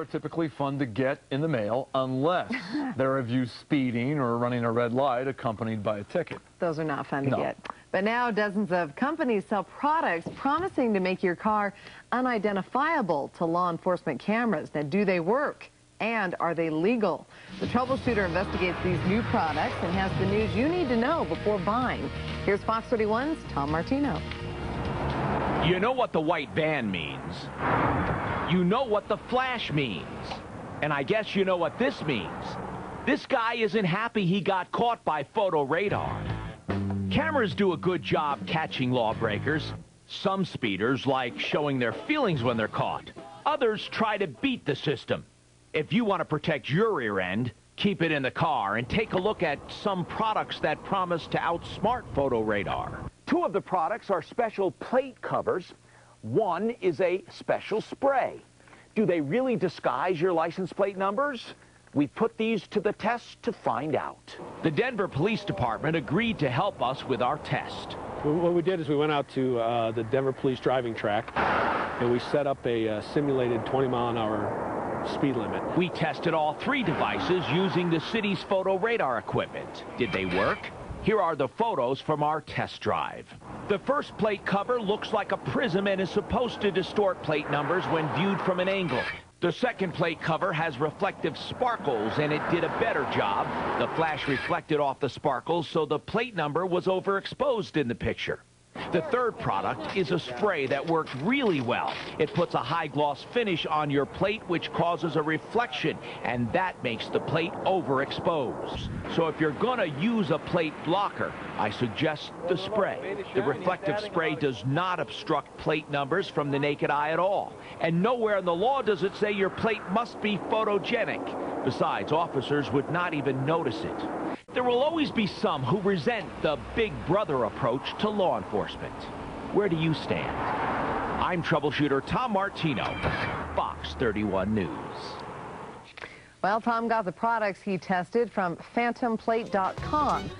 are typically fun to get in the mail unless they're of you speeding or running a red light accompanied by a ticket. Those are not fun to No. get. But now dozens of companies sell products promising to make your car unidentifiable to law enforcement cameras. Now, do they work? And are they legal? The troubleshooter investigates these new products and has the news you need to know before buying. Here's Fox 31's Tom Martino. You know what the white van means. You know what the flash means. And I guess you know what this means. This guy isn't happy he got caught by photo radar. Cameras do a good job catching lawbreakers. Some speeders like showing their feelings when they're caught. Others try to beat the system. If you want to protect your rear end, keep it in the car and take a look at some products that promise to outsmart photo radar. Two of the products are special plate covers. One is a special spray. Do they really disguise your license plate numbers? We put these to the test to find out. The Denver Police Department agreed to help us with our test. What we did is we went out to uh, the Denver Police driving track and we set up a uh, simulated 20 mile an hour speed limit. We tested all three devices using the city's photo radar equipment. Did they work? Here are the photos from our test drive. The first plate cover looks like a prism and is supposed to distort plate numbers when viewed from an angle. The second plate cover has reflective sparkles and it did a better job. The flash reflected off the sparkles so the plate number was overexposed in the picture. The third product is a spray that works really well. It puts a high gloss finish on your plate which causes a reflection and that makes the plate overexposed. So if you're gonna use a plate blocker, I suggest the spray. The reflective spray does not obstruct plate numbers from the naked eye at all. And nowhere in the law does it say your plate must be photogenic. Besides, officers would not even notice it. There will always be some who resent the big brother approach to law enforcement. Where do you stand? I'm troubleshooter Tom Martino, Fox 31 News. Well, Tom got the products he tested from phantomplate.com.